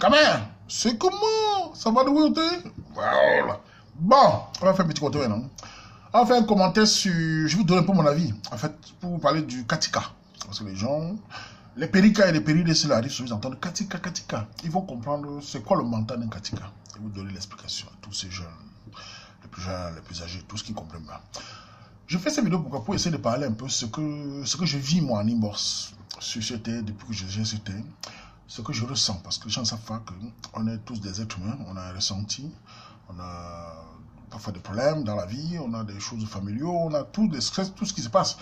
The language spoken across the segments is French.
Même, c'est comment Ça va de côté Voilà. Bon, on va faire un petit côté maintenant. On va faire un commentaire sur... Je vais vous donner un peu mon avis, en fait, pour parler du Katika. Parce que les gens... Les péricas et les péris de arrivent sur ils entendent Katika, Katika. Ils vont comprendre c'est quoi le mental d'un Katika. Et vous donner l'explication à tous ces jeunes, les plus jeunes, les plus âgés, tous qui comprennent pas. Je fais cette vidéo Pour essayer de parler un peu ce que, ce que je vis moi en inbox sur ce terre, depuis que j'ai ce terre, ce que je ressens. Parce que les gens savent pas qu'on est tous des êtres humains, on a un ressenti, on a parfois des problèmes dans la vie, on a des choses familiaux, on a tout, tout ce qui se passe.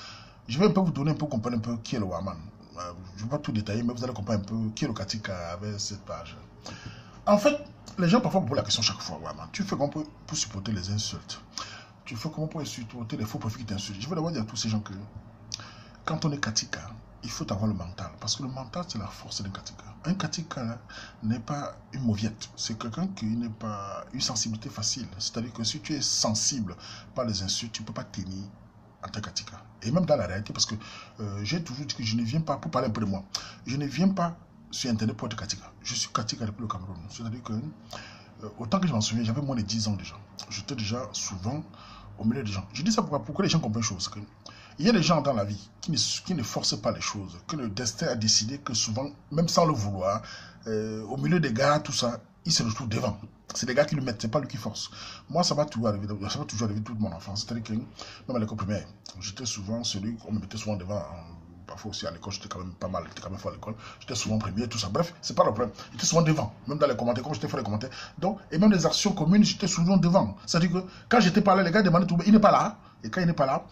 Je vais un peu vous donner un peu, comprendre un peu qui est le Waman. Euh, je ne vais pas tout détailler, mais vous allez comprendre un peu qui est le Katika avec cette page. En fait, les gens parfois me posent la question chaque fois, Waman, tu fais comment pour, pour supporter les insultes? Tu fais comment pour supporter les faux profits qui t'insultent? Je veux d'abord dire à tous ces gens que quand on est Katika, il faut avoir le mental. Parce que le mental, c'est la force d'un Katika. Un Katika n'est pas une mauviette. C'est quelqu'un qui n'est pas une sensibilité facile. C'est-à-dire que si tu es sensible par les insultes, tu ne peux pas tenir en tant Katika. Et même dans la réalité, parce que euh, j'ai toujours dit que je ne viens pas, pour parler un peu de moi, je ne viens pas sur Internet pour être Katika. Je suis Katika depuis le Cameroun. C'est-à-dire que, euh, autant que je m'en souviens, j'avais moins de 10 ans déjà. J'étais déjà souvent au milieu des gens. Je dis ça pourquoi, pourquoi les gens comprennent une chose. Il y a des gens dans la vie qui ne, forcent pas les choses, que le destin a décidé que souvent, même sans le vouloir, euh, au milieu des gars, tout ça, il se retrouve devant. C'est des gars qui le mettent, c'est pas lui qui force. Moi, ça va toujours arriver, ça va toujours arriver toute mon enfance. C'est-à-dire même à l'école primaire, j'étais souvent celui qu'on me mettait souvent devant. Parfois aussi à l'école, j'étais quand même pas mal, j'étais quand même fort à l'école. J'étais souvent premier, tout ça. Bref, c'est pas le problème. J'étais souvent devant, même dans les commentaires, quand j'étais fait les commentaires. Donc, et même les actions communes, j'étais souvent devant. C'est-à-dire que quand j'étais pas là, les gars demandaient tout, il n'est pas là. Et quand il n'est pas là,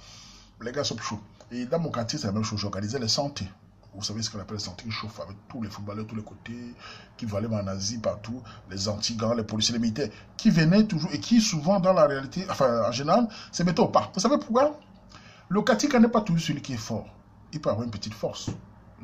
les gars sont chauds. Et dans mon quartier, c'est la même chose. J'organisais les santé. Vous savez ce qu'on appelle les santé chauffe avec tous les footballeurs, tous les côtés, qui aller en Asie partout, les anti-gants, les policiers, les militaires, qui venaient toujours et qui souvent dans la réalité, enfin en général, se mettaient au pas. Vous savez pourquoi? Le Katika n'est pas toujours celui qui est fort. Il peut avoir une petite force.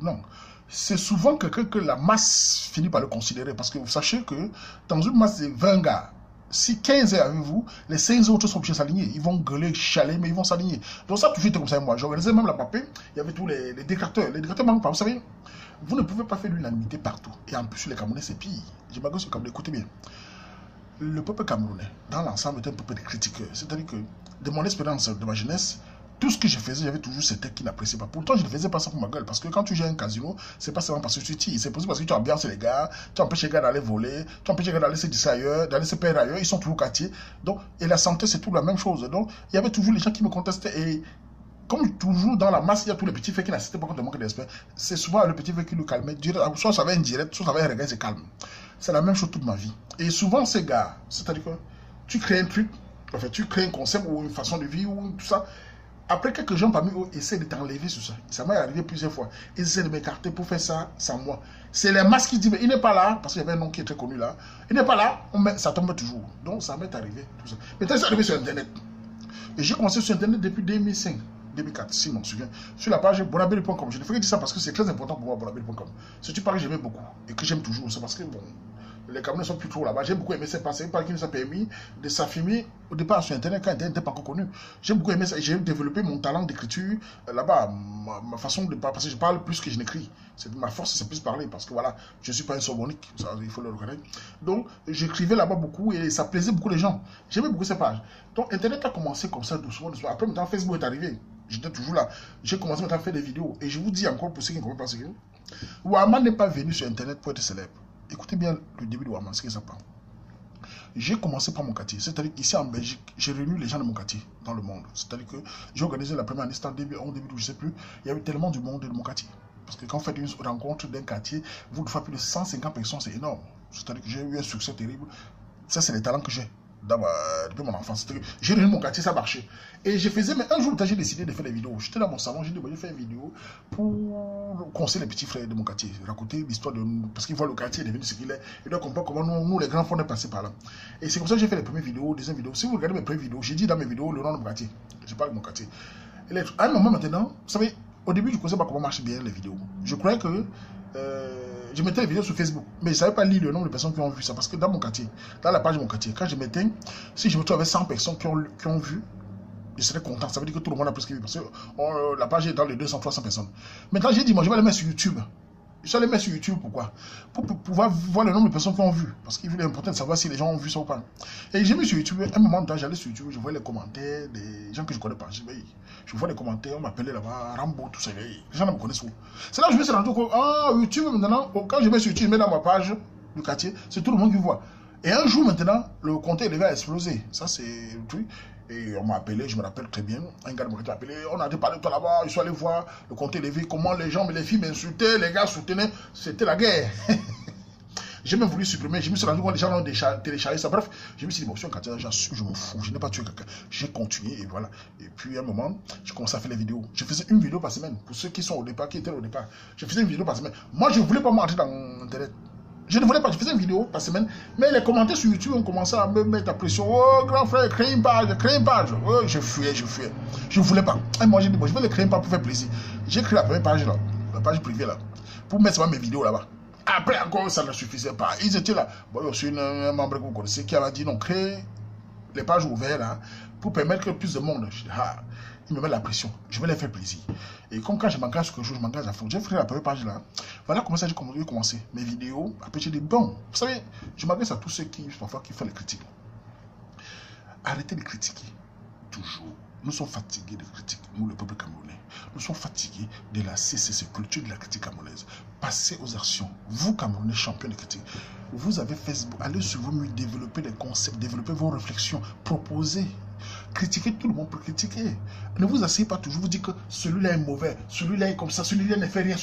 Non. C'est souvent quelqu'un que la masse finit par le considérer. Parce que vous sachez que dans une masse de 20 gars, si 15 est avec vous, les 5 autres sont obligés de s'aligner. Ils vont gueuler, chaler, mais ils vont s'aligner. Donc ça, toujours été comme ça moi. J'organisais même la papée, il y avait tous les, les décrateurs. Les décrateurs, vous savez, vous ne pouvez pas faire l'unanimité partout. Et en plus, les Camerounais, c'est pire. Je m'agresse sur le Camerounais. Écoutez bien. Le peuple camerounais, dans l'ensemble, est un peuple de critiqueurs. C'est-à-dire que, de mon expérience de ma jeunesse, tout ce que je faisais, j'avais toujours ces têtes qui n'appréciaient pas. Pourtant, je ne faisais pas ça pour ma gueule. Parce que quand tu gères un casino, c'est pas seulement parce que tu tires. C'est parce que tu ambiances les gars, tu empêches les gars d'aller voler, tu empêches les gars d'aller se distraire ailleurs, d'aller se perdre ailleurs. Ils sont toujours quartier. Donc, et la santé, c'est tout la même chose. Donc, il y avait toujours les gens qui me contestaient. Et comme toujours dans la masse, il y a tous les petits faits qui n'assistaient pas contre le manque d'esprit. C'est souvent le petit fait qui nous calmait. Soit ça avait un direct, soit ça avait un regard, c'est calme. C'est la même chose toute ma vie. Et souvent, ces gars, c'est-à-dire que tu crées un truc, enfin, tu crées un concept ou une façon de vie ou tout ça. Après, quelques gens parmi eux essaient de t'enlever sur ça. Ça m'est arrivé plusieurs fois. Ils essaient de m'écarter pour faire ça sans moi. C'est les masques qui disent, mais il n'est pas là, parce qu'il y avait un nom qui est très connu là. Il n'est pas là, ça tombe toujours. Donc ça m'est arrivé. Tout ça. C'est arrivé sur Internet. Et j'ai commencé sur Internet depuis 2005. 2004, si je m'en souviens, sur la page bonabel.com. Je ne fais que dire ça parce que c'est très important pour moi, bonabel.com. Si tu parles que j'aimais beaucoup et que j'aime toujours, c'est parce que bon, les Camerounais sont plus trop là-bas. J'ai beaucoup aimé cette passé parce qu'il nous a permis de s'affirmer au départ sur Internet quand Internet n'était pas connu. J'ai beaucoup aimé ça j'ai développé mon talent d'écriture là-bas, ma, façon de parler, parce que je parle plus que je n'écris. Ma force, c'est plus parler parce que voilà, je ne suis pas un sorbonique, il faut le reconnaître. Donc, j'écrivais là-bas beaucoup et ça plaisait beaucoup les gens. J'aimais beaucoup ces pages. Donc, Internet a commencé comme ça, doucement. Après, maintenant, Facebook est arrivé. J'étais toujours là. J'ai commencé à faire des vidéos. Et je vous dis encore pour ceux qui ne comprennent pas ce que Waman n'est pas venu sur Internet pour être célèbre. Écoutez bien le début de Waman, ce que ça prend. J'ai commencé par mon quartier. C'est-à-dire qu'ici en Belgique, j'ai réuni les gens de mon quartier dans le monde. C'est-à-dire que j'ai organisé la première année, c'était en 2011, 2012, je ne sais plus. Il y avait tellement du monde de mon quartier. Parce que quand vous faites une rencontre d'un quartier, vous devez faire plus de 150 personnes, c'est énorme. C'est-à-dire que j'ai eu un succès terrible. Ça, c'est les talents que j'ai dans ma, depuis mon enfance. J'ai réuni mon quartier, ça marchait. Et je faisais, mais un jour, j'ai décidé de faire des vidéos. J'étais dans mon salon, j'ai dit, bon, je vais faire une vidéo pour conseiller les petits frères de mon quartier, raconter l'histoire de nous, parce qu'ils voient le quartier devenu ce qu'il est. Ils doivent comprendre comment nous, nous les grands fonds, on est passés par là. Et c'est comme ça que j'ai fait les premières vidéos, deuxième vidéo. Si vous regardez mes premières vidéos, j'ai dit dans mes vidéos le nom de mon quartier. Je parle de mon quartier. Les, à un moment maintenant, vous savez, au début, je ne connaissais pas comment marchent bien les vidéos. Je croyais que euh, je mettais les vidéos sur Facebook, mais je ne savais pas lire le nombre de personnes qui ont vu ça. Parce que dans mon quartier, dans la page de mon quartier, quand je mettais, si je me trouve avec 100 personnes qui ont, vu, je serais content. Ça veut dire que tout le monde a vu. Parce que oh, la page est dans les 200, 300 personnes. Maintenant, j'ai dit, moi, je vais les mettre sur YouTube. Je suis mettre sur YouTube, pourquoi? Pour pouvoir voir le nombre de personnes qui ont vu. Parce qu'il est important de savoir si les gens ont vu ça ou pas. Et j'ai mis sur YouTube, un moment donné, j'allais sur YouTube, je voyais les commentaires des gens que je connais pas. Je, je vois les commentaires, on m'appelait là-bas, Rambo, tout ça. Les gens ne me connaissent pas. C'est là que je me suis rendu compte, ah, YouTube maintenant, quand je mets sur YouTube, je mets dans ma page du quartier, c'est tout le monde qui voit. Et un jour maintenant, le compte devait exploser. Ça, c'est le truc. Et on m'a appelé, je me rappelle très bien. Un gars m'a appelé. On a parlé de toi là-bas. Je suis allé voir le compte élevé, comment les gens, les filles m'insultaient, les gars soutenaient. C'était la guerre. J'ai même voulu supprimer. Je me suis rendu compte les gens ont téléchargé ça. Bref, je me suis dit, bon, si je me fous. Je n'ai pas tué quelqu'un. J'ai continué et voilà. Et puis, à un moment, j'ai commencé à faire les vidéos. Je faisais une vidéo par semaine. Pour ceux qui sont au départ, qui étaient au départ, je faisais une vidéo par semaine. Moi, je ne voulais pas m'entrer dans Internet. Je ne voulais pas, je faisais une vidéo par semaine, mais les commentaires sur YouTube ont commencé à me mettre la pression. Oh, grand frère, crée une page, crée une page. Oh, je fuyais, je fuyais. Je ne voulais pas. Et moi, j'ai dit, bon, je vais les créer une page pour faire plaisir. J'ai créé la première page là, la page privée là, pour mettre mes vidéos là-bas. Après encore, ça ne suffisait pas. Ils étaient là. Bon, y a un membre que vous connaissez qui m'a dit, non, créez les pages ouvertes là, pour permettre que plus de monde. Je ah, me met la pression. Je vais les faire plaisir. Et comme quand je m'engage quelque chose, je m'engage à fond. J'ai fait la première page là. Voilà comment ça j'ai commencé mes vidéos. Après, j'ai dit, bon, vous savez, je m'adresse à tous ceux qui, parfois, qui font les critiques. Arrêtez de critiquer. Toujours. Nous sommes fatigués de critiques, nous, le peuple camerounais. Nous sommes fatigués de la CCC, culture de la critique camerounaise. Passez aux actions. Vous, Camerounais, champions de critique, vous avez Facebook, allez sur vous, développer des concepts, développer vos réflexions, proposez Critiquez tout le monde pour critiquer. Ne vous asseyez pas toujours, vous dites que celui-là est mauvais, celui-là est comme ça, celui-là ne fait rien.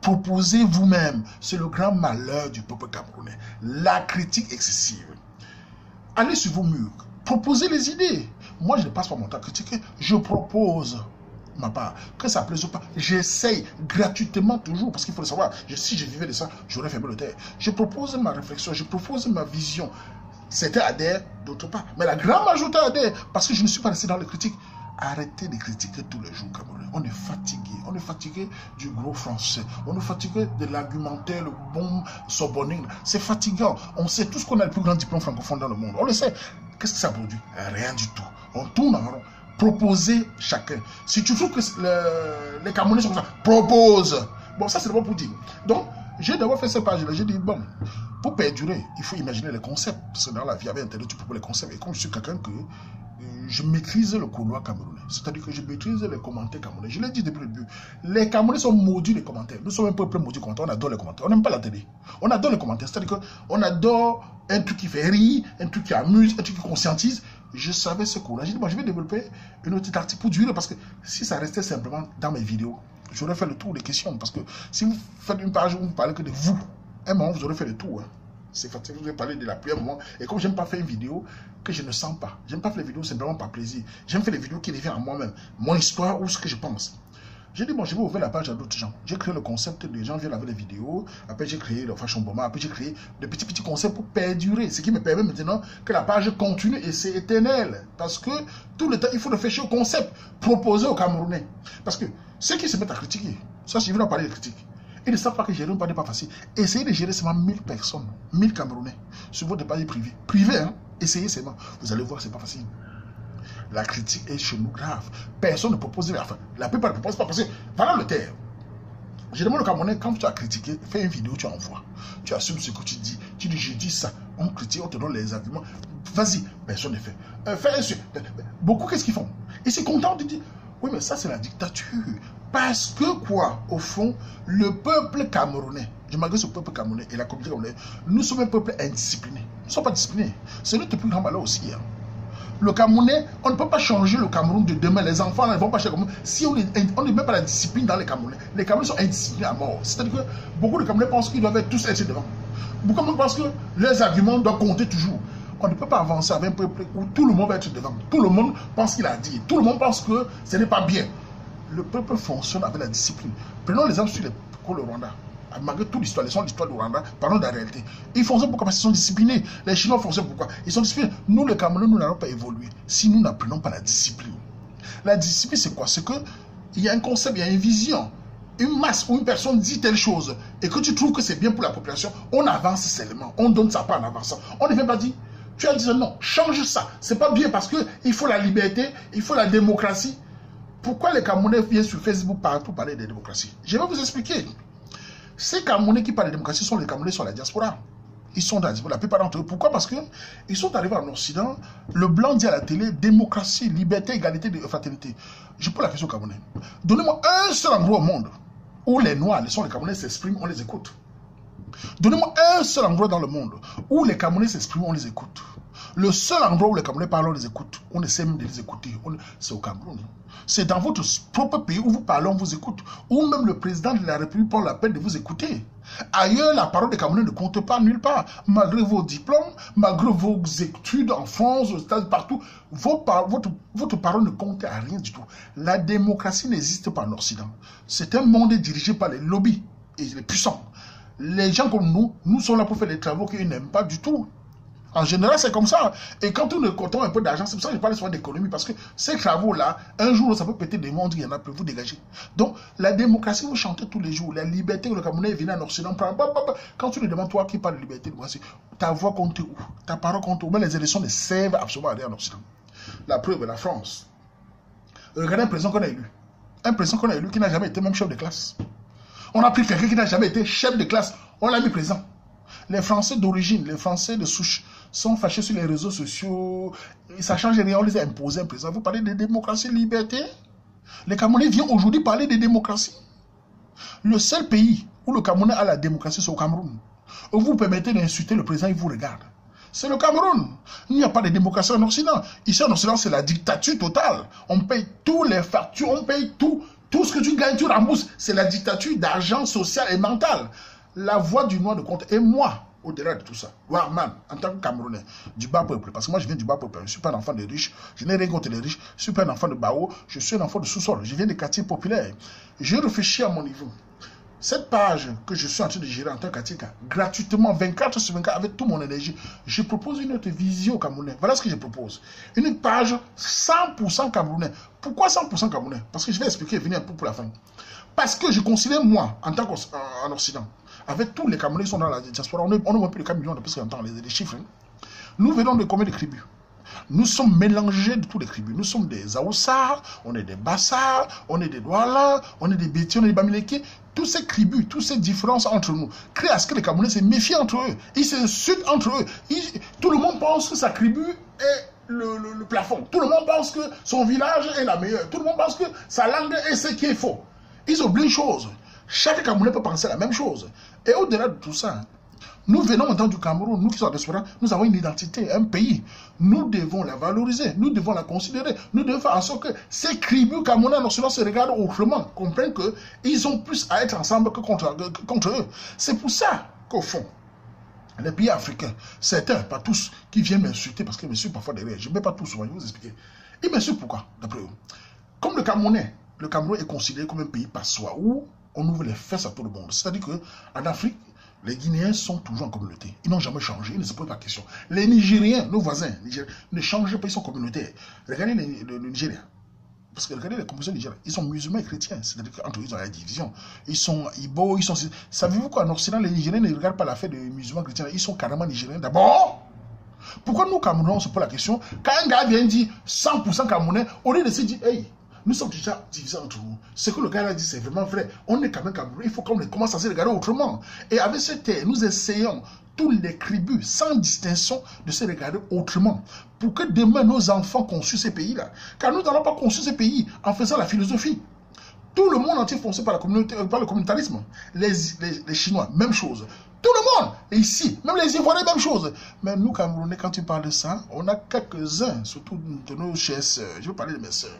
Proposez vous-même. C'est le grand malheur du peuple camerounais. La critique excessive. Allez sur vos murs. Proposez les idées. Moi, je ne passe pas mon temps à critiquer. Je propose ma part. Que ça plaise ou pas, j'essaye gratuitement toujours, parce qu'il faut le savoir, si je vivais de ça, j'aurais fermé le terre. Je propose ma réflexion, je propose ma vision. Certains adhèrent, d'autres pas. Mais la grande majorité adhère parce que je ne suis pas resté dans les critiques. Arrêtez de critiquer tous les jours Cameroun. On est fatigué. On est fatigué du gros français. On est fatigué de l'argumentaire, le bon soborning. C'est fatigant. On sait tous qu'on a le plus grand diplôme francophone dans le monde. On le sait. Qu'est-ce que ça produit? Rien du tout. On tourne en rond. Proposez chacun. Si tu trouves que les Camerounais sont comme ça, propose. Bon, ça c'est bon pour dire. Donc, j'ai d'abord fait cette page-là. J'ai dit, bon, pour perdurer, il faut imaginer les concepts. Que dans la vie, avec Internet, tu peux les concepts. Et comme je suis quelqu'un que euh, je maîtrise le couloir camerounais. C'est-à-dire que je maîtrise les commentaires camerounais. Je l'ai dit depuis le début. Les Camerounais sont maudits les commentaires. Nous sommes un peuple maudit commentaires. On adore les commentaires. On n'aime pas la télé. On adore les commentaires. C'est-à-dire qu'on adore un truc qui fait rire, un truc qui amuse, un truc qui conscientise. Je savais ce courage. J'ai dit, moi, je vais développer une autre article pour durer parce que si ça restait simplement dans mes vidéos, j'aurais fait le tour des questions. Parce que si vous faites une page où vous ne parlez que de vous, un moment, vous aurez fait le tour. Hein. C'est facile, vous avez parlé de la pluie un moment. Et comme j'aime pas faire une vidéo que je ne sens pas, j'aime pas faire les vidéos simplement par plaisir. J'aime faire les vidéos qui reviennent à moi-même, mon histoire ou ce que je pense. J'ai dit, bon, je vais ouvrir la page à d'autres gens. J'ai créé le concept, les gens viennent avec les vidéos. Après, j'ai créé le fashion bomber. Après, j'ai créé de petits, petits concepts pour perdurer. Ce qui me permet maintenant que la page continue et c'est éternel. Parce que tout le temps, il faut réfléchir au concept proposé aux Camerounais. Parce que ceux qui se mettent à critiquer, ça, je vais en parler de critique. Ils ne savent pas que gérer un parti pas facile. Essayez de gérer seulement 1000 personnes, 1000 Camerounais, sur votre page privée. Privé, hein? Essayez seulement. Vous allez voir, c'est pas facile. La critique est chez nous grave. Personne ne propose, enfin, la plupart ne proposent pas parce que, voilà le terre. Je demande au Camerounais, quand tu as critiqué, fais une vidéo, tu envoies. Tu assumes ce que tu dis. Tu dis, je dis ça. On critique, on te donne les arguments. Vas-y, personne ne fait. Euh, fais un Beaucoup, qu'est-ce qu'ils font? Ils sont contents de dire, oui, mais ça, c'est la dictature. Parce que quoi? Au fond, le peuple camerounais, je m'adresse au peuple camerounais et la communauté nous sommes un peuple indiscipliné. Nous ne sommes pas disciplinés. C'est notre plus grand malheur aussi. Hein. Le Camerounais, on ne peut pas changer le Cameroun de demain. Les enfants ne vont pas changer le. Si on ne met pas la discipline dans les Camerounais, les Camerounais sont indisciplinés à mort. C'est-à-dire que beaucoup de Camerounais pensent qu'ils doivent tous être devant. Beaucoup de Camerounais pensent que leurs arguments doivent compter toujours. On ne peut pas avancer avec un peuple où tout le monde va être devant. Tout le monde pense qu'il a dit. Tout le monde pense que ce n'est pas bien. Le peuple fonctionne avec la discipline. Prenons l'exemple sur les le Rwanda. Malgré toute l'histoire, les l'histoire du Rwanda, parlons de la réalité. Ils fonctionnent pourquoi Parce qu'ils sont disciplinés. Les Chinois fonctionnent pourquoi Ils sont disciplinés. Nous, les Camerounais, nous n'allons pas évoluer si nous n'apprenons pas la discipline. La discipline, c'est quoi? C'est qu'il y a un concept, il y a une vision. Une masse ou une personne dit telle chose et que tu trouves que c'est bien pour la population, on avance seulement. On donne sa part en avançant. On ne vient pas dire tu as dit non, change ça. C'est pas bien parce que il faut la liberté, il faut la démocratie. Pourquoi les Camerounais viennent sur Facebook pour parler de démocratie Je vais vous expliquer. Ces Camerounais qui parlent de démocratie sont les Camerounais sur la diaspora. Ils sont dans la diaspora, la plupart d'entre eux. Pourquoi? Parce qu'ils sont arrivés en Occident, le blanc dit à la télé démocratie, liberté, égalité, fraternité. Je pose la question au Camerounais. Donnez-moi un seul endroit au monde où les Noirs, les les Camerounais s'expriment, on les écoute. Donnez-moi un seul endroit dans le monde où les Camerounais s'expriment, on les écoute. Le seul endroit où les Camerounais parlent, on les écoute. On essaie même de les écouter. C'est au Cameroun. C'est dans votre propre pays où vous parlez, on vous écoute. Ou même le président de la République prend la peine de vous écouter. Ailleurs, la parole des Camerounais ne compte pas nulle part. Malgré vos diplômes, malgré vos études en France, aux États-Unis, partout, votre, votre parole ne compte à rien du tout. La démocratie n'existe pas en Occident. C'est un monde dirigé par les lobbies et les puissants. Les gens comme nous, nous sommes là pour faire des travaux qu'ils n'aiment pas du tout. En général, c'est comme ça. Et quand nous comptons un peu d'argent, c'est pour ça que je parle souvent d'économie, parce que ces travaux-là, un jour, ça peut péter des mondes, il y en a plus, vous dégager. Donc, la démocratie, vous chantez tous les jours. La liberté, le Camerounais vient en Occident. Quand tu lui demandes, toi qui parles de liberté, ta voix compte où? Ta parole compte où? Mais les élections ne servent absolument à rien en Occident. La preuve, la France. Regardez un président qu'on a élu. Un président qu'on a élu qui n'a jamais été même chef de classe. On a pris quelqu'un qui n'a jamais été chef de classe. On l'a mis président. Les Français d'origine, les Français de souche, sont fâchés sur les réseaux sociaux. Ça change rien, on les a imposés un président. Vous parlez de démocratie, liberté Les Camerounais viennent aujourd'hui parler de démocratie. Le seul pays où le Camerounais a la démocratie, c'est au Cameroun. Vous permettez d'insulter le président, il vous regarde. C'est le Cameroun. Il n'y a pas de démocratie en Occident. Ici en Occident, c'est la dictature totale. On paye tous les factures, on paye tout. Tout ce que tu gagnes, tu rembourses. C'est la dictature d'argent social et mental. La voix du noir de compte. Et moi, au-delà de tout ça, Warman, en tant que Camerounais, du bas peuple, parce que moi je viens du bas peuple, je ne suis pas un enfant de riches, je n'ai rien contre les riches, je ne suis pas un enfant de Bao, je suis un enfant de sous-sol, je viens des quartiers populaires. Je réfléchis à mon niveau. Cette page que je suis en train de gérer en tant qu'Atika, gratuitement, 24 sur 24, avec toute mon énergie, je propose une autre vision camerounais. Voilà ce que je propose. Une page 100% camerounais. Pourquoi 100% camerounais? Parce que je vais expliquer, venir un peu pour la fin. Parce que je considère, moi, en tant qu'en avec tous les Camerounais qui sont dans la diaspora, on ne voit plus de 4 millions depuis longtemps, les, les chiffres. Hein. Nous venons de combien de tribus nous sommes mélangés de tous les tribus. Nous sommes des Aoussa, on est des Bassa, on est des Douala, on est des Béti, on est des Bamileke. Tous ces tribus, toutes ces différences entre nous créent à ce que les Camerounais se méfient entre eux. Ils s'insultent entre eux. tout le monde pense que sa tribu est le, le, plafond. Tout le monde pense que son village est la meilleure. Tout le monde pense que sa langue est ce qui est faux. Ils oublient une chose. Chaque Camerounais peut penser la même chose. Et au-delà de tout ça, nous venons maintenant du Cameroun, nous qui sommes diaspora, nous avons une identité, un pays. Nous devons la valoriser, nous devons la considérer. Nous devons faire en sorte que ces tribus camerounais non se regardent autrement, comprennent qu'ils ont plus à être ensemble que contre, eux. C'est pour ça qu'au fond, les pays africains, certains, pas tous, qui viennent m'insulter parce qu'ils m'insultent parfois derrière, je ne mets pas tous, je vais vous expliquer. Ils m'insultent pourquoi, d'après eux? Comme le Camerounais, le Cameroun est considéré comme un pays passoire où on ouvre les fesses à tout le monde. C'est-à-dire qu'en Afrique, les Guinéens sont toujours en communauté. Ils n'ont jamais changé, ils ne se posent pas de questions. Les Nigériens, nos voisins, ne changent pas, ils sont communautaires. Regardez le, Nigeria. Parce que regardez les communautés nigériennes, ils sont musulmans et chrétiens. C'est-à-dire qu'entre eux, ils ont la division. Ils sont Ibo, ils sont. Savez-vous quoi, en Occident, les Nigériens ne regardent pas l'affaire des musulmans chrétiens? Ils sont carrément Nigériens. D'abord, pourquoi nous, Camerounais, on se pose la question? Quand un gars vient dire 100% Camerounais, au lieu de se dire, hey, nous sommes déjà divisés entre nous. Ce que le gars a dit, c'est vraiment vrai. On est quand même Cameroun. Il faut qu'on commence à se regarder autrement. Et avec cette terre, nous essayons tous les tribus, sans distinction, de se regarder autrement. Pour que demain, nos enfants conçuent ces pays-là. Car nous n'allons pas construire ces pays en faisant la philosophie. Tout le monde entier foncé par, la communauté, euh, par le communautarisme. Les, Chinois, même chose. Tout le monde est ici. Même les Ivoiriens, même chose. Mais nous, Camerounais, quand tu parles de ça, on a quelques-uns, surtout de nos chers sœurs. Je veux parler de mes sœurs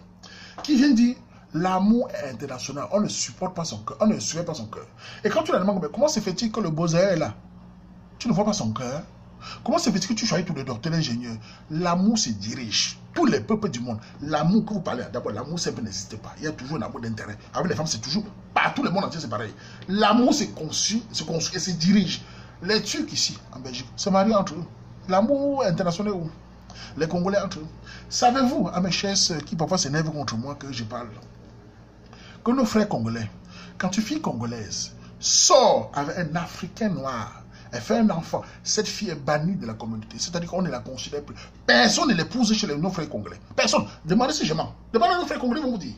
qui vient dire l'amour international. On ne supporte pas son cœur. On ne supporte pas son cœur. Et quand tu la demandes, comment se fait-il que le beau est là? Tu ne vois pas son cœur Comment se fait-il que tu choisis tous les docteurs, l'ingénieur L'amour se dirige. Tous les peuples du monde. L'amour que vous parlez, d'abord, l'amour simple n'existe pas. Il y a toujours un amour d'intérêt. Avec les femmes, c'est toujours. Partout le monde entier, c'est pareil. L'amour se construit, se construit et se dirige. Les Turcs ici, en Belgique, se marient entre eux. L'amour international où? Les Congolais entre eux. Savez-vous, à mes chers qui parfois s'énervent contre moi que je parle, que nos frères congolais, quand une fille congolaise sort avec un Africain noir, elle fait un enfant, cette fille est bannie de la communauté. C'est-à-dire qu'on ne la considère plus. Personne ne l'épouse chez nos frères congolais. Personne. Demandez si je mens. Demandez à nos frères congolais, vont vous dire.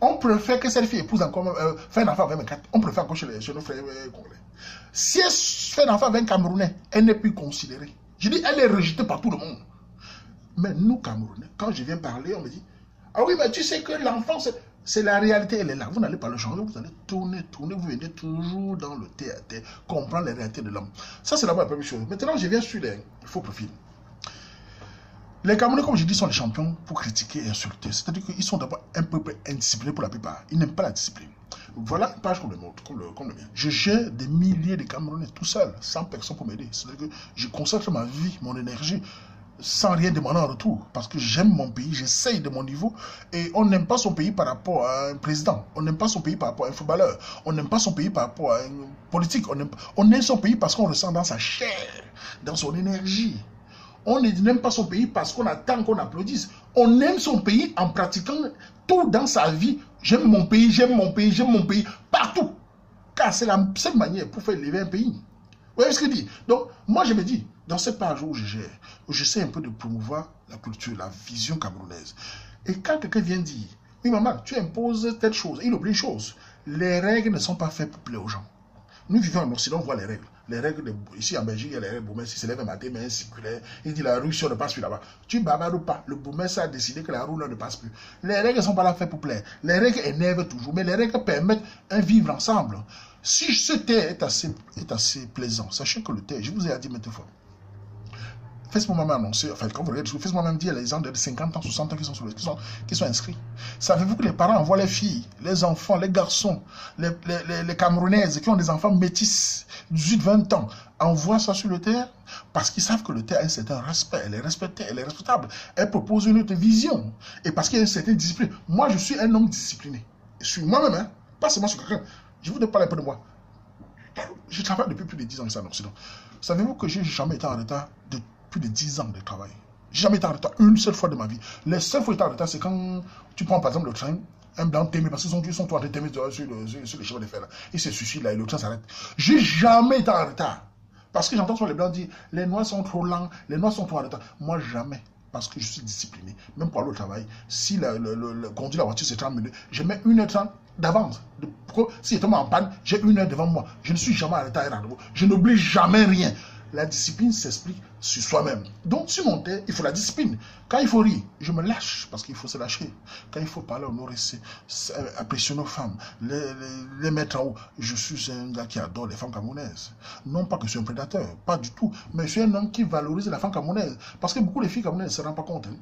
On préfère que cette fille épouse encore, euh, fait un enfant avec 24. On préfère encore chez nos frères euh, congolais. Si elle fait un enfant avec un Camerounais, elle n'est plus considérée. Je dis, elle est rejetée par tout le monde. Mais nous, Camerounais, quand je viens parler, on me dit, ah oui, mais tu sais que l'enfant, c'est la réalité, elle est là. Vous n'allez pas le changer, vous allez tourner, tourner, vous venez toujours dans le théâtre, comprendre les réalités de l'homme. Ça, c'est la première chose. Maintenant, je viens sur les faux profils. Les Camerounais, comme je dis, sont les champions pour critiquer et insulter. C'est-à-dire qu'ils sont d'abord un peu indisciplinés pour la plupart. Ils n'aiment pas la discipline. Voilà une page comme le, comme le, comme le mien. Je gère des milliers de Camerounais tout seul, sans personne pour m'aider. C'est-à-dire que je consacre ma vie, mon énergie, sans rien demander en retour. Parce que j'aime mon pays, j'essaye de mon niveau. Et on n'aime pas son pays par rapport à un président. On n'aime pas son pays par rapport à un footballeur. On n'aime pas son pays par rapport à une politique. On aime, on aime son pays parce qu'on ressent dans sa chair, dans son énergie. On n'aime pas son pays parce qu'on attend qu'on applaudisse. On aime son pays en pratiquant tout dans sa vie. J'aime mon pays, j'aime mon pays, j'aime mon pays, partout. Car c'est la seule manière pour faire lever un pays. Vous voyez ce que je dis Donc, moi, je me dis, dans cette page où je gère, où j'essaie un peu de promouvoir la culture, la vision camerounaise. Et quand quelqu'un vient dire, oui, maman, tu imposes telle chose, il oublie une chose. Les règles ne sont pas faites pour plaire aux gens. Nous vivons en Occident, on voit les règles. Les règles, ici en Belgique, il y a les règles. Boumès, il se lève un matin, mais un circulaire. Il dit la rue, si on ne passe plus là-bas. Tu bavardes ou pas. Le Boumès a décidé que la rue ne passe plus. Les règles ne sont pas là faites pour plaire. Les règles énervent toujours, mais les règles permettent un vivre ensemble. Si ce thé est assez, est assez plaisant, sachez que le thé, je vous ai dit maintes fois, Facebook m'a annoncé, enfin, quand vous regardez, Facebook même dit les gens de 50 ans, 60 ans qui sont, qui sont, qui sont inscrits. Savez-vous que les parents envoient les filles, les enfants, les garçons, les, les, les, Camerounaises qui ont des enfants métis, 18, 20 ans, envoient ça sur le terre? Parce qu'ils savent que le terre a un certain respect, elle est respectée, elle est respectable. Elle propose une autre vision. Et parce qu'il y a une certaine discipline. Moi, je suis un homme discipliné. Je suis moi-même, hein, pas seulement sur quelqu'un. Je vous parler un peu de moi. Je travaille depuis plus de 10 ans ici en Occident. Savez-vous que j'ai jamais été en retard de plus de 10 ans de travail. J'ai jamais été en retard une seule fois de ma vie. Les seules fois où été en retard, c'est quand tu prends par exemple le train, un blanc témé, parce qu'ils sont, ils sont train de sur, le, sur, sur les chemins de fer. Là. Ils se suicident là et le train s'arrête. J'ai jamais été en retard. Parce que j'entends sur les blancs dire les noirs sont trop lents, les noirs sont trop en retard. Moi, jamais. Parce que je suis discipliné. Même pour aller au travail, si le, le, conduit la voiture c'est 30 minutes, je mets une heure 30 d'avance. Si je tombe en panne, j'ai une heure devant moi. Je ne suis jamais en retard. Je n'oublie jamais rien la discipline s'explique sur soi-même. Donc, sur mon terre, il faut la discipline. Quand il faut rire, je me lâche parce qu'il faut se lâcher. Quand il faut parler, honorer, apprécier nos femmes, les, mettre en haut. Je suis un gars qui adore les femmes camerounaises. Non pas que je suis un prédateur, pas du tout. Mais je suis un homme qui valorise la femme camerounaise. Parce que beaucoup de filles camerounaises ne se rendent pas compte. Hein.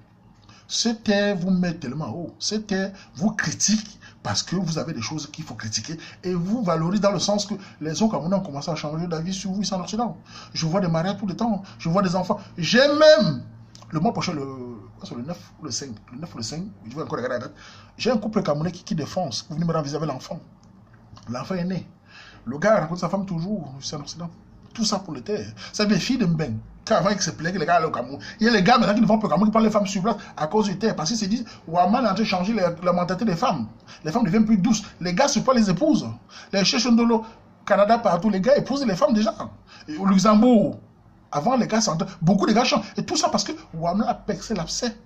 Cette terre vous met tellement haut. Cette terre vous critique parce que vous avez des choses qu'il faut critiquer et vous valorisez dans le sens que les hommes camerounais ont commencé à changer d'avis sur vous ici en Occident. Je vois des mariages tout le temps, je vois des enfants. J'ai même, le mois prochain, le, le 9 ou le 5, le 9 ou le 5, je vais encore regarder la date, j'ai un couple camerounais qui, qui défonce, vous venez me rendre vis-à-vis l'enfant. L'enfant est né. Le gars rencontre sa femme toujours ici en Occident. Tout ça pour le terre. C'est des filles de Mbeng. Avant, ils se plaignent les gars allaient au Cameroun. Il y a les gars maintenant qui ne vont plus au Cameroun, qui prennent les femmes sur place à cause du terre. Parce qu'ils se disent, Ouaman est en train de changer la, mentalité des femmes. Les femmes deviennent plus douces. Les gars se pas les épouses. Les l'eau, Canada, partout, les gars épousent les femmes déjà. au Luxembourg, avant, les gars s'entendent. Beaucoup de gars chantent. Et tout ça parce que Ouaman a percé l'abcès.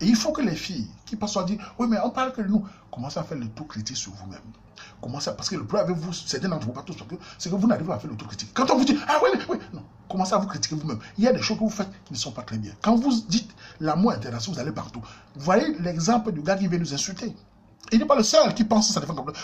Et il faut que les filles qui passent à dire, oui, mais on parle que nous, commencez à faire le tout critique sur vous-même? Commencez à, parce que le problème avec vous, certains d'entre vous, pas tous, c'est que vous n'arrivez pas à faire le tout critique. Quand on vous dit, ah oui, oui, non, commencez à vous critiquer vous-même. Il y a des choses que vous faites qui ne sont pas très bien. Quand vous dites l'amour international, vous allez partout. Vous voyez l'exemple du gars qui vient nous insulter. Il n'est pas le seul qui pense ça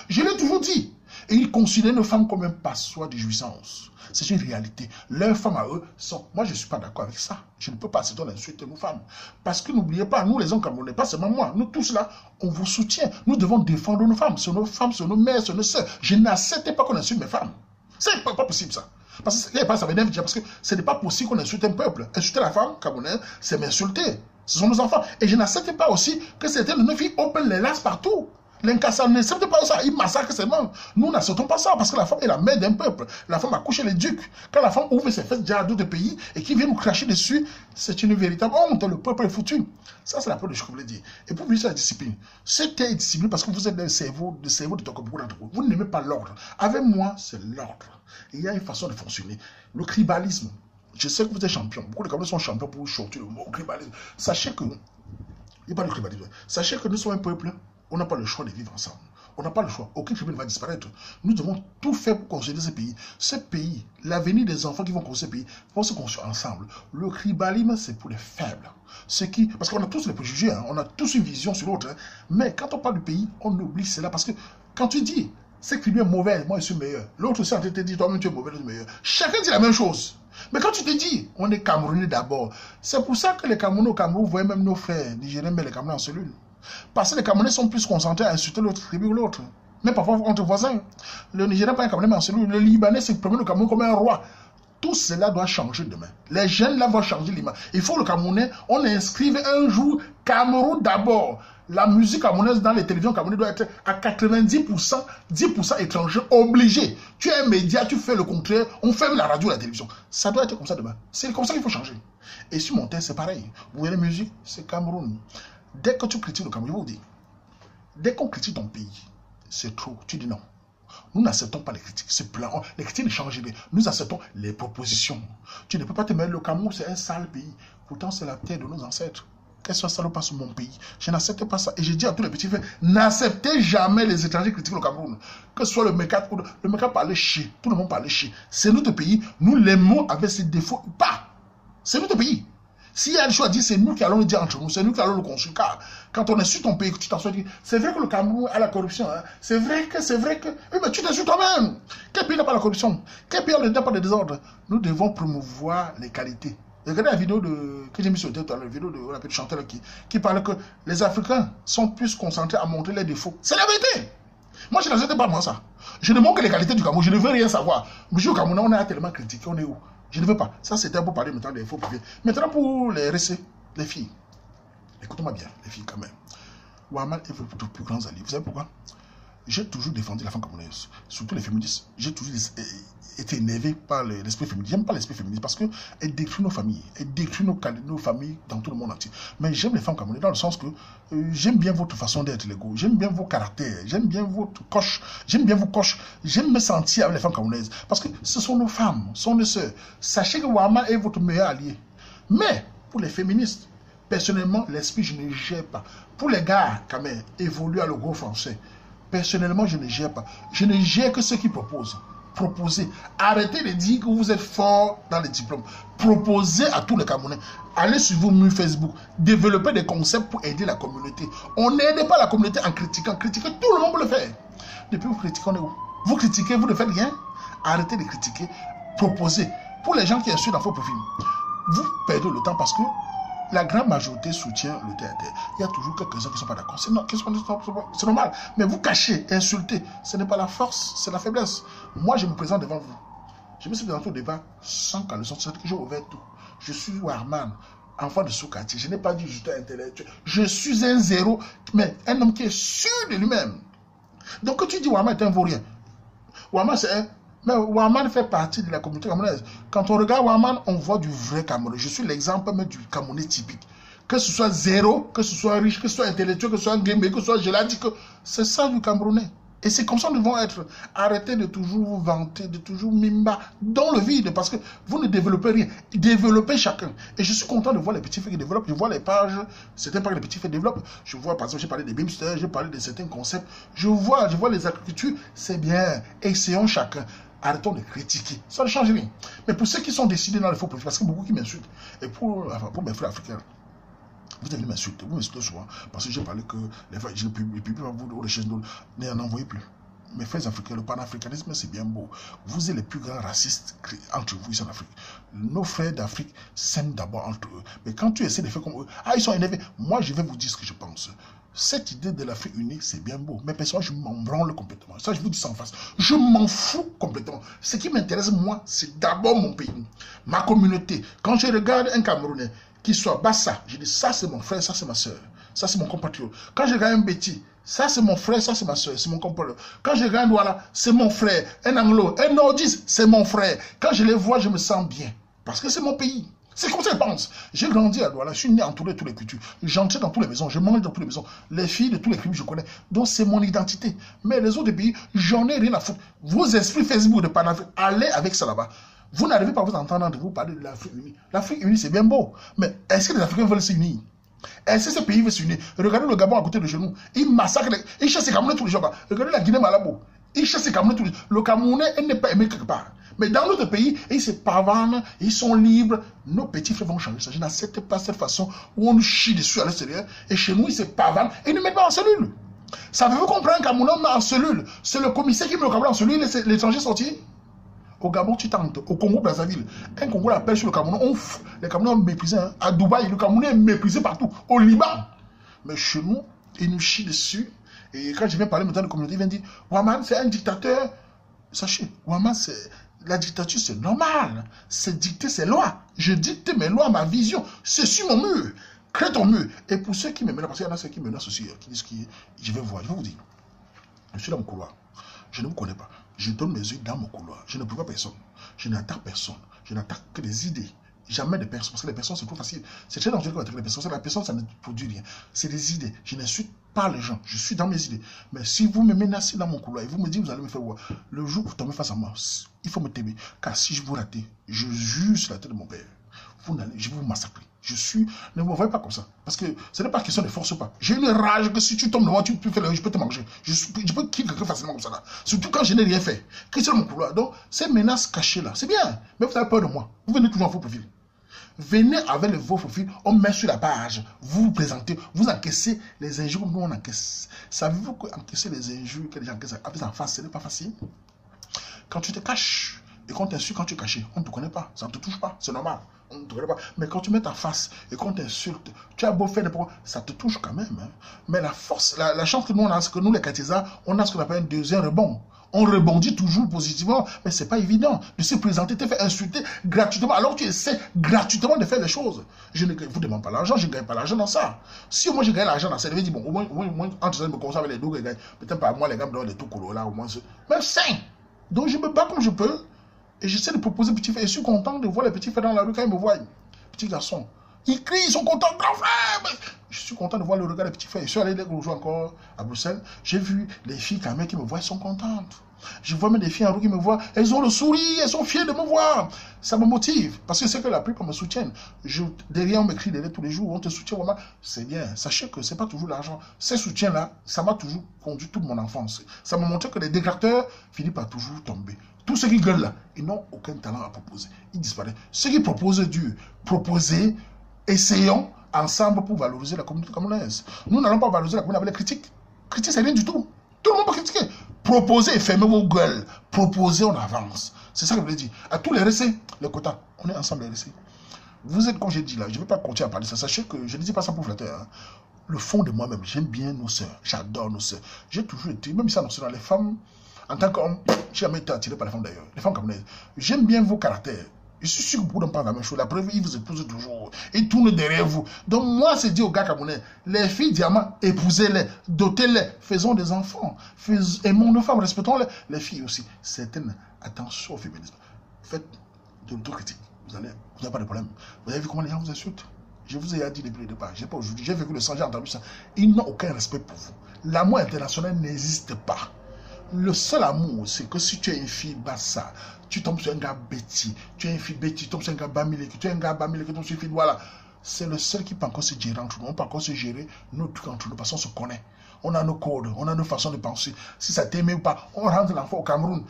Je l'ai toujours dit. Et il considère nos femmes comme un passoire de jouissance. C'est une réalité. Leurs femmes à eux sont... Moi, je ne suis pas d'accord avec ça. Je ne peux pas accepter d'insulter nos femmes. Parce que n'oubliez pas, nous les hommes camerounais, pas seulement moi, nous tous là, on vous soutient. Nous devons défendre nos femmes. C'est nos femmes, c'est nos mères, c'est nos soeurs. Je n'accepte pas qu'on insulte mes femmes. C'est pas, pas possible ça. Parce que ça m'énerve parce que ce n'est pas possible qu'on insulte un peuple. Insulter la femme camerounaise, c'est m'insulter. Ce sont nos enfants. Et je n'accepte pas aussi que certaines de nos filles open les lasses partout. L'incassa n'accepte pas ça. Il massacre ses membres. Nous n'acceptons pas ça parce que la femme est la mère d'un peuple. La femme a couché les ducs. Quand la femme ouvre ses fesses déjà à d'autres pays et qui vient nous cracher dessus, c'est une véritable honte. Le peuple est foutu. Ça, c'est la première chose que je voulais dire. Et pour vivre la discipline, c'était discipline parce que vous êtes le cerveau, le cerveau de vous. Vous n'aimez pas l'ordre. Avec moi, c'est l'ordre. Il y a une façon de fonctionner. Le tribalisme. Je sais que vous êtes champion. Beaucoup de Camerounais sont champions pour sortir le mot tribalisme. Sachez que, il n'y a pas de tribalisme. Sachez que nous sommes un peuple on n'a pas le choix de vivre ensemble. On n'a pas le choix. Aucune tribu ne va disparaître. Nous devons tout faire pour construire ce pays. Ce pays, l'avenir des enfants qui vont construire ce pays, vont se construire ensemble. Le tribalisme, c'est pour les faibles. Ce qui, parce qu'on a tous les préjugés, hein. on a tous une vision sur l'autre. Hein. Mais quand on parle du pays, on oublie cela. Parce que quand tu dis, cette tribu est mauvaise, moi je suis meilleur. L'autre aussi en train de te dire, toi-même tu es mauvais, tu es meilleur. Chacun dit la même chose. Mais quand tu te dis, on est Camerounais d'abord, c'est pour ça que les Camerounais au Cameroun voient même nos frères nigériens, mais les Camerounais en cellule. Parce que les Camerounais sont plus concentrés à insulter l'autre tribu ou l'autre. Mais parfois entre voisins. Le Nigérien pas un Camerounais, mais. Le Libanais se au Cameroun comme un roi. Tout cela doit changer demain. Les jeunes là vont changer l'image. Il faut le Camerounais, on inscrive un jour Cameroun d'abord. La musique camerounaise dans les télévisions camerounaises doit être à 90%, 10% étranger, obligé. Tu es un média, tu fais le contraire, on ferme la radio et la télévision. Ça doit être comme ça demain. C'est comme ça qu'il faut changer. Et sur mon terre, c'est pareil. Vous voyez la musique, c'est Cameroun. Dès que tu critiques le Cameroun, je vous dis, dès qu'on critique ton pays, c'est trop. Tu dis non. Nous n'acceptons pas les critiques. C'est plein. Les critiques ne changent rien. Nous acceptons les propositions. Tu ne peux pas te mettre le Cameroun, c'est un sale pays. Pourtant, c'est la terre de nos ancêtres. Qu'elle soit sale ou pas sur mon pays. Je n'accepte pas ça. Et j'ai dit à tous les petits frères, n'acceptez jamais les étrangers critiquer le Cameroun. Que ce soit le MECAT ou le, le chier. Tout le monde parle chier. C'est notre pays. Nous l'aimons avec ses défauts pas. C'est notre pays. S'il y a des choses à dire, c'est nous qui allons le dire entre nous, c'est nous qui allons le construire. Car quand on est sur ton pays, que tu t'assois, c'est vrai que le Cameroun a la corruption. Hein. C'est vrai que, c'est vrai que. Oui, mais tu t'insultes toi-même. Quel pays n'a pas la corruption? Quel pays n'a pas de désordre? Nous devons promouvoir les qualités. Regardez la vidéo de, que j'ai mis sur le la vidéo de la petite chanteur qui, qui parle que les Africains sont plus concentrés à montrer les défauts. C'est la vérité. Moi, je n'accepte pas moi ça. Je ne montre que les qualités du Cameroun. Je ne veux rien savoir. Mais au Cameroun, on a tellement critiqué. On est où? Je ne veux pas. Ça, c'était pour parler maintenant des faux privés. Maintenant, pour les RC, les filles. Écoutez-moi bien, les filles, quand même. Wamal est votre plus grand allié. Vous savez pourquoi? J'ai toujours défendu la femme camerounaise. Surtout les féministes. J'ai toujours été énervé par l'esprit féministe. J'aime pas l'esprit féministe parce qu'elle détruit nos familles. Elle détruit nos, familles dans tout le monde entier. Mais j'aime les femmes camerounaises dans le sens que euh, j'aime bien votre façon d'être, les J'aime bien vos caractères. J'aime bien votre coche. J'aime bien vos coches. J'aime me sentir avec les femmes camerounaises. Parce que ce sont nos femmes, sont nos sœurs. Sachez que Wama est votre meilleur allié. Mais pour les féministes, personnellement, l'esprit, je ne gère pas. Pour les gars, quand même, évoluer à le gros français, personnellement, je ne gère pas. Je ne gère que ceux qui proposent proposez. Arrêtez de dire que vous êtes fort dans les diplômes. Proposez à tous les Camerounais. Allez sur vos murs Facebook. Développez des concepts pour aider la communauté. On n'aide pas la communauté en critiquant. Critiquer, tout le monde le faire. Depuis vous critiquez, on Vous critiquez, vous ne faites rien? Arrêtez de critiquer. Proposez. Pour les gens qui insultent dans vos profils, vous perdez le temps parce que la grande majorité soutient le TNT. Il y a toujours quelques-uns qui ne sont pas d'accord. C'est normal. Mais vous cachez, insultez. Ce n'est pas la force, c'est la faiblesse. Moi, je me présente devant vous. Je me suis présenté au débat sans qu'elle sorte, que j'ai ouvert tout. Je suis Warman, enfant de Soukati. Je n'ai pas dit juste intellectuel. Je suis un zéro, mais un homme qui est sûr de lui-même. Donc, quand tu dis Warman est un vaurien, Warman, c'est un mais Waman fait partie de la communauté camerounaise. Quand on regarde Waman, on voit du vrai Cameroun. Je suis l'exemple même du Camerounais typique. Que ce soit zéro, que ce soit riche, que ce soit intellectuel, que ce soit game, que ce soit géladique, c'est ça du Camerounais. Et c'est comme ça que nous devons être. Arrêtez de toujours vous vanter, de toujours mimba dans le vide, parce que vous ne développez rien. Développez chacun. Et je suis content de voir les petits faits qui développent. Je vois les pages, certains pages les petits faits développent. Je vois, par exemple, j'ai parlé des bimsters, j'ai parlé de certains concepts. Je vois, je vois les agricultures, c'est bien. Essayons chacun. Arrêtons de critiquer. Ça ne change rien. Mais pour ceux qui sont décidés dans le faux profil, parce que beaucoup qui m'insultent, et pour, pour mes frères africains, vous devez m'insulter. Vous m'insultez souvent. Parce que j'ai parlé que les frères, peux plus vous, les chaînes n'en envoyez plus. Mes frères africains, le panafricanisme, c'est bien beau. Vous êtes les plus grands racistes entre vous ici en Afrique. Nos frères d'Afrique s'aiment d'abord entre eux. Mais quand tu essaies de faire comme eux, ah, ils sont énervés. Moi, je vais vous dire ce que je pense. Cette idée de l'Afrique unie, c'est bien beau. Mais personnellement, je m'en branle complètement. Ça, je vous dis ça en face. Je m'en fous complètement. Ce qui m'intéresse, moi, c'est d'abord mon pays, ma communauté. Quand je regarde un Camerounais qui soit Bassa, je dis ça, c'est mon frère, ça, c'est ma soeur. Ça, c'est mon compatriote. Quand je regarde un Betty, ça, c'est mon frère, ça, c'est ma soeur, c'est mon compatriote. Quand je regarde un Douala, c'est mon frère. Un Anglo, un Nordiste, c'est mon frère. Quand je les vois, je me sens bien. Parce que c'est mon pays. C'est comme ça je pense. J'ai grandi à Douala, je suis né entouré de toutes les cultures. J'entre dans toutes les maisons, je mange dans toutes les maisons. Les filles de tous les tribus, je connais. Donc c'est mon identité. Mais les autres pays, j'en ai rien à foutre. Vos esprits Facebook de Panafrique, allez avec ça là-bas. Vous n'arrivez pas à vous entendre entre vous parler de l'Afrique unie. L'Afrique unie, c'est bien beau. Mais est-ce que les Africains veulent s'unir? Et si ce pays veut s'unir, regardez le Gabon à côté de chez nous. Il massacre, les... il chasse les Camerounais tous les jours. Regardez la Guinée-Malabo. Il chasse les Camerounais tous les jours. Le Camerounais n'est pas aimé quelque part. Mais dans notre pays, ils se pavanent, ils sont libres. Nos petits frères vont changer ça. Je n'accepte pas cette façon où on nous chie dessus à l'extérieur. Et chez nous, ils se pavanent et ils ne mettent pas en cellule. Savez-vous comprendre Camerounais met en cellule C'est le commissaire qui met le en cellule l'étranger sorti au Gabon, tu tentes. Au Congo, Brazzaville, un Congo l'appelle sur le Cameroun. On, les Camerounais ont méprisé. Hein. À Dubaï, le Camerounais est méprisé partout. Au Liban. Mais chez nous, ils nous chient dessus. Et quand je viens parler maintenant de communauté, ils viennent dire Ouaman, c'est un dictateur. Sachez, Ouaman, c'est. La dictature, c'est normal. C'est dicter ses lois. Je dicte mes lois, ma vision. C'est sur mon mur. Crée ton mur. Et pour ceux qui me menacent, parce qu'il y en a ceux qui me menacent aussi, qui disent que je vais voir, je vais vous dire. Je suis dans mon couloir. Je ne vous connais pas. Je donne mes yeux dans mon couloir. Je ne pas personne. Je n'attaque personne. Je n'attaque que des idées. Jamais des personnes. Parce que les personnes, c'est trop facile. C'est très dangereux d'attaquer les personnes. La personne, ça ne produit rien. C'est des idées. Je n'insulte pas les gens. Je suis dans mes idées. Mais si vous me menacez dans mon couloir et vous me dites, vous allez me faire voir, le jour où vous tombez face à moi, il faut me t'aimer. Car si je vous rate, je juge la tête de mon père. Vous je vais vous massacrer. Je suis. Ne me voyez pas comme ça. Parce que ce n'est pas question de force ou pas. J'ai une rage que si tu tombes devant, tu peux faire je peux te manger. Je, peux quitter quelqu'un facilement comme ça là. Surtout quand je n'ai rien fait. Que mon couloir. Donc, ces menaces cachées là, c'est bien. Mais vous avez peur de moi. Vous venez toujours en faux profil. Venez avec vos profil, on met sur la page, vous vous présentez, vous encaissez les injures nous on encaisse. Savez-vous qu'encaisser les injures que les gens encaissent avec en face, ce n'est pas facile Quand tu te caches et qu'on t'insulte quand tu es caché, on ne te connaît pas, ça ne te touche pas, c'est normal on ne te pas. Mais quand tu mets ta face et qu'on t'insulte, tu as beau faire des problèmes, ça te touche quand même. Hein. Mais la force, la, chance que nous on a, c'est que nous les Katisas, on a ce qu'on appelle un deuxième rebond. On rebondit toujours positivement, mais c'est pas évident de se présenter, te faire insulter gratuitement, alors tu essaies gratuitement de faire des choses. Je ne vous demande pas l'argent, je ne gagne pas l'argent dans ça. Si moi je gagne l'argent dans ça, je vais dire, bon, au moins, au moins, entre ça, je me conserve les deux, peut-être pas moi, les gars me donnent des tout là, au moins. Mais sain. Donc je me bats comme je peux. Et j'essaie de proposer petit frère. Je suis content de voir les petits frères dans la rue quand ils me voient. Petits garçons. Ils crient, ils sont contents. Grand frère Je suis content de voir le regard des petits frères. Je suis allé jour encore à Bruxelles. J'ai vu les filles quand même qui me voient, elles sont contentes. Je vois même des filles en rue qui me voient. Elles ont le sourire, elles sont fières de me voir. Ça me motive. Parce que c'est que la plupart me soutiennent. Derrière, on m'écrit des lettres tous les jours. On te soutient vraiment. C'est bien. Sachez que ce n'est pas toujours l'argent. Ces soutiens-là, ça m'a toujours conduit toute mon enfance. Ça m'a montré que les détracteurs finissent par toujours tomber. Tous ceux qui gueulent là, ils n'ont aucun talent à proposer. Ils disparaissent. Ceux qui proposent Dieu, proposez, essayons ensemble pour valoriser la communauté camerounaise. Nous n'allons pas valoriser la communauté avec les critiques. Critiques, c'est rien du tout. Tout le monde peut critiquer. Proposez fermez vos gueules. Proposez, on avance. C'est ça que je voulais dire. À tous les récits, les quotas, on est ensemble les récits. Vous êtes, comme j'ai dit là, je ne vais pas continuer à parler de ça. Sachez que je ne dis pas ça pour flatter. Hein. Le fond de moi-même, j'aime bien nos sœurs. J'adore nos sœurs. J'ai toujours été, même si ça, dans les femmes, en tant qu'homme, j'ai jamais été attiré par les femmes d'ailleurs. Les femmes camerounaises. J'aime bien vos caractères. Je suis sûr que vous n'êtes pas la même chose. La preuve, ils vous épousent toujours. Ils tournent derrière vous. Donc, moi, c'est dit aux gars camerounais, les filles diamants, épousez-les, dotez-les, faisons des enfants. aimons nos femmes, respectons-les. Les filles aussi. Certaines, attention au féminisme. Faites de l'autocritique. Vous allez, vous n'avez pas de problème. Vous avez vu comment les gens vous insultent? Je vous ai dit depuis le départ. J'ai pas aujourd'hui. J'ai vécu le sang, j'ai entendu ça. Ils n'ont aucun respect pour vous. L'amour international n'existe pas. Le seul amour, c'est que si tu es une fille bassa, tu tombes sur un gars bêti, tu es une fille bêti, tu tombes sur un gars bamilé, tu es un gars bamilé, tu tombes sur une fille, voilà. C'est le seul qui peut encore se gérer entre nous. On peut encore se gérer nos trucs entre nous parce qu'on se connaît. On a nos codes, on a nos façons de penser. Si ça t'aime ou pas, on rentre l'enfant au Cameroun.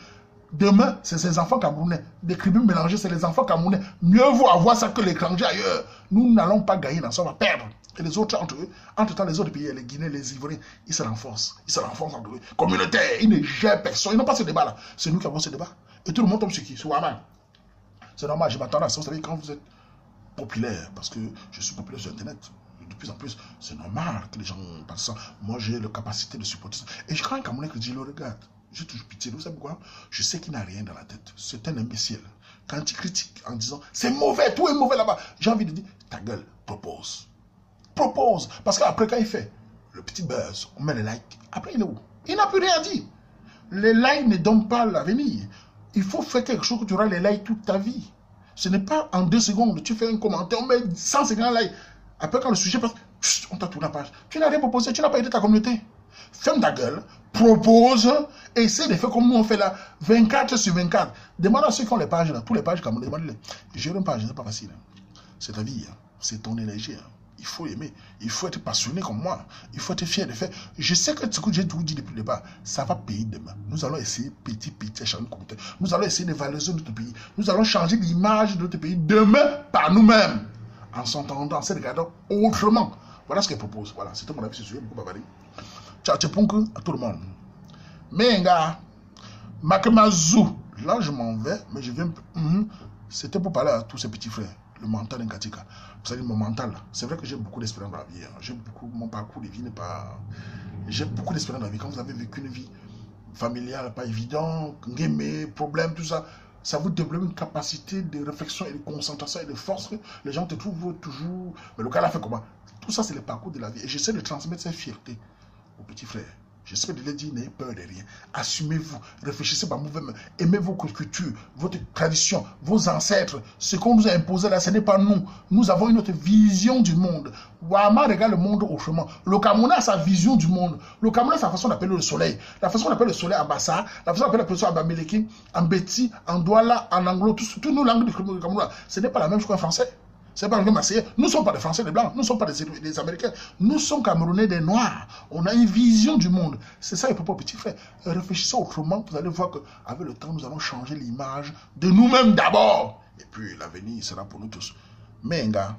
Demain, c'est ces enfants camerounais. Des crimes mélangés, c'est les enfants camerounais. Mieux vaut avoir ça que l'étranger ailleurs. Nous n'allons pas gagner dans ça, on va perdre. Les autres, entre eux, entre-temps, les autres pays, les Guinéens, les Ivoiriens, ils se renforcent. Ils se renforcent entre eux. Communautaire, ils ne gèrent personne. Ils n'ont pas ce débat-là. C'est nous qui avons ce débat. Et tout le monde tombe sur qui? Sur Waman. C'est normal, je m'attends à ça. Vous savez, quand vous êtes populaire, parce que je suis populaire sur Internet, de plus en plus, c'est normal que les gens passent ça. Moi, j'ai la capacité de supporter ça. Et je crois un Camerounais que je le regarde. J'ai toujours pitié. Vous savez pourquoi? Je sais qu'il n'a rien dans la tête. C'est un imbécile. Quand il critique en disant c'est mauvais, tout est mauvais là-bas, j'ai envie de dire ta gueule, propose propose. Parce qu'après, quand il fait le petit buzz, on met les likes. Après, il est où? Il n'a plus rien dire. Les likes ne donnent pas l'avenir. Il faut faire quelque chose que tu auras les likes toute ta vie. Ce n'est pas en deux secondes, tu fais un commentaire, on met 150 likes. Après, quand le sujet passe, on t'a tourné la page. Tu n'as rien proposé, tu n'as pas aidé ta communauté. Ferme ta gueule, propose, essaie de faire comme nous on fait là, 24 sur 24. Demande à ceux qui ont les pages, là, tous les pages, demande-les. Gérer une page, c'est pas facile. Hein. C'est ta vie, hein. c'est ton énergie. Il faut aimer. Il faut être passionné comme moi. Il faut être fier de faire. Je sais que ce que j'ai tout dit depuis le départ, ça va payer demain. Nous allons essayer petit, petit à changer. Nous allons essayer de valoriser notre pays. Nous allons changer l'image de notre pays demain par nous-mêmes. En s'entendant, en se regardant autrement. Voilà ce qu'elle propose. Voilà, c'était mon avis sur ce sujet. Beaucoup bavaré. Ciao, à tout le monde. Mais, gars, là je m'en vais, mais je viens. Mhm. C'était pour parler à tous ces petits frères, le mental Nkatika. Vous savez, mon mental, c'est vrai que j'ai beaucoup d'espérance dans la vie. Hein. Beaucoup, mon parcours de vie n'est pas. J'ai beaucoup d'espérance dans la vie. Quand vous avez vécu une vie familiale, pas évident, guémé, problème, tout ça, ça vous développe une capacité de réflexion et de concentration et de force. Les gens te trouvent toujours. Mais le cas l'a fait comment? Tout ça, c'est le parcours de la vie. Et j'essaie de transmettre cette fierté aux petits frères. J'espère de le dire, n'ayez peur de rien. Assumez-vous, réfléchissez par vous-même, aimez vos cultures, votre tradition, vos ancêtres. Ce qu'on nous a imposé là, ce n'est pas nous. Nous avons une autre vision du monde. Wama regarde le monde autrement. Le Cameroun a sa vision du monde. Le Cameroun a sa façon d'appeler le soleil. La façon d'appeler le soleil en Bassa, la façon d'appeler le soleil en Bameleki, en Beti, en Douala, en Anglo, toutes nos langues du Cameroun, ce n'est pas la même chose qu'en français. C'est pas. Nous ne sommes pas des Français, des Blancs. Nous ne sommes pas des, Américains. Nous sommes Camerounais, des Noirs. On a une vision du monde. C'est ça, faut pas, petit frère. Réfléchissez autrement. Vous allez voir qu'avec le temps, nous allons changer l'image de nous-mêmes d'abord. Et puis, l'avenir sera pour nous tous. Mais, gars,